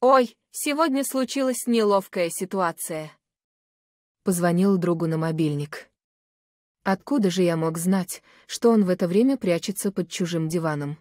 Ой, сегодня случилась неловкая ситуация. Позвонил другу на мобильник. Откуда же я мог знать, что он в это время прячется под чужим диваном?